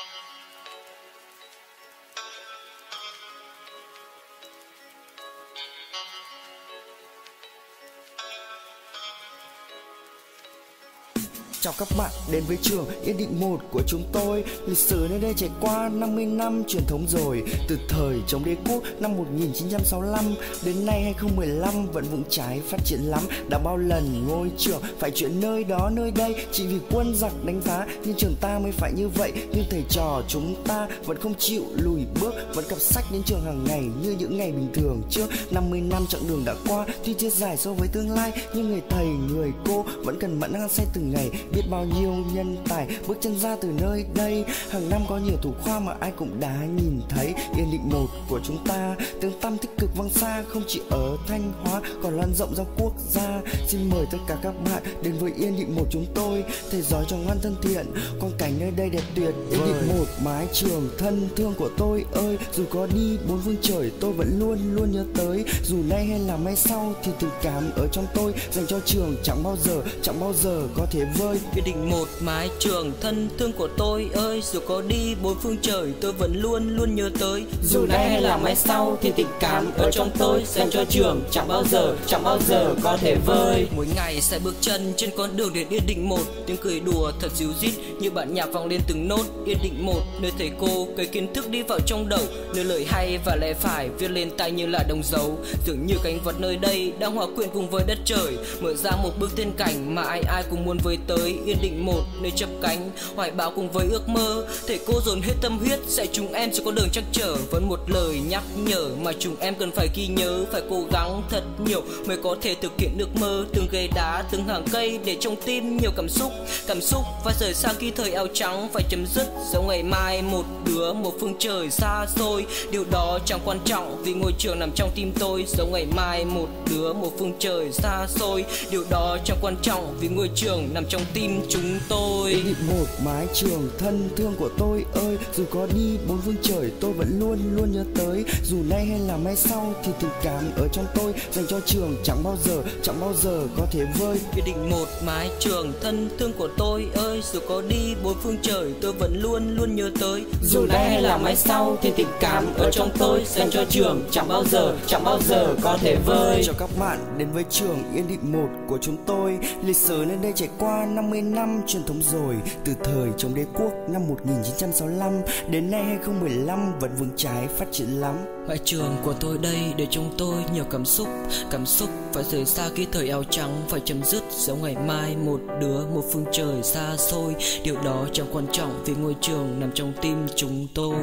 Come on. Chào các bạn đến với trường Yên Định 1 của chúng tôi. Lịch sử nơi đây trải qua 50 năm truyền thống rồi, Từ thời chống đế quốc năm 1965 Đến nay 2015 vẫn vững trái, phát triển lắm. Đã bao lần ngôi trường phải chuyện nơi đó, nơi đây. Chỉ vì quân giặc đánh phá nhưng trường ta mới phải như vậy. Nhưng thầy trò chúng ta vẫn không chịu lùi bước, Vẫn cặp sách đến trường hàng ngày như những ngày bình thường. Trước 50 năm chặng đường đã qua Tuy chưa dài so với tương lai, Nhưng người thầy, người cô vẫn cần mẫn hăng say từng ngày biết bao nhiêu nhân tài bước chân ra từ nơi đây. Hàng năm có nhiều thủ khoa mà ai cũng đã nhìn thấy. Yên định một của chúng ta tiếng tăm tích cực vang xa không chỉ ở thanh hóa còn lan rộng ra quốc gia. Xin mời tất cả các bạn đến với yên định một chúng tôi thầy giỏi cho ngoan thân thiện. Quang cảnh nơi đây đẹp tuyệt yên định một mái trường thân thương của tôi ơi. Dù có đi bốn phương trời tôi vẫn luôn luôn nhớ tới. Dù nay hay là mai sau thì tình cảm ở trong tôi dành cho trường chẳng bao giờ chẳng bao giờ có thể vơi Quyết định một mái trường thân thương của tôi ơi Dù có đi bốn phương trời tôi vẫn luôn luôn nhớ tới. Dù nay hay là mai sau thì tình cảm ở trong tôi Dành cho trường. Chẳng bao giờ, chẳng bao giờ có thể vơi. Mỗi ngày sẽ bước chân trên con đường đến Yên Định một. Tiếng cười đùa thật dịu rít như bạn nhạc vang lên từng nốt. Yên Định một nơi thầy cô cái kiến thức đi vào trong đầu. Nơi lời hay và lẽ phải viết lên tay như là đồng dấu. Dường như cánh vật nơi đây đang hòa quyện cùng với đất trời. Mở ra một bước tiên cảnh mà ai ai cũng muốn với tới yên định một nơi chập cánh, hoài bão cùng với ước mơ. Thể cô dồn hết tâm huyết sẽ chúng em sẽ có đường chắc trở. Vẫn một lời nhắc nhở mà chúng em cần phải ghi nhớ, phải cố gắng thật nhiều mới có thể thực hiện được mơ. Từng ghế đá, từng hàng cây để trong tim nhiều cảm xúc. Cảm xúc và rời xa khi thời áo trắng phải chấm dứt. Giống ngày mai một đứa, một phương trời xa xôi. Điều đó chẳng quan trọng vì ngôi trường nằm trong tim tôi. Giống ngày mai một đứa, một phương trời xa xôi. Điều đó chẳng quan trọng vì ngôi trường nằm trong tim chúng tôi. Định một mái trường thân thương của tôi ơi dù có đi bốn phương trời tôi vẫn luôn luôn nhớ tới. Dù nay hay là mai sau thì tình cảm ở trong tôi dành cho trường chẳng bao giờ chẳng bao giờ có thể vơi. Quyết định một mái trường thân thương của tôi ơi dù có đi bốn phương trời tôi vẫn luôn luôn nhớ tới. Dù nay hay là mai sau thì tình cảm ở trong tôi dành cho trường chẳng bao giờ chẳng bao giờ có thể vơi. Cho các bạn đến với trường yên định một của chúng tôi. Lịch sử nơi đây trải qua 50 năm truyền thống rồi, Từ thời chống đế quốc năm 1965 Đến nay 2015 vẫn vững trái, phát triển lắm. Ngoại trường của tôi đây để chúng tôi nhiều cảm xúc Cảm xúc phải rời xa khi thời áo trắng phải chấm dứt Giống ngày mai một đứa một phương trời xa xôi, Điều đó chẳng quan trọng vì ngôi trường nằm trong tim chúng tôi.